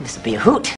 This will be a hoot.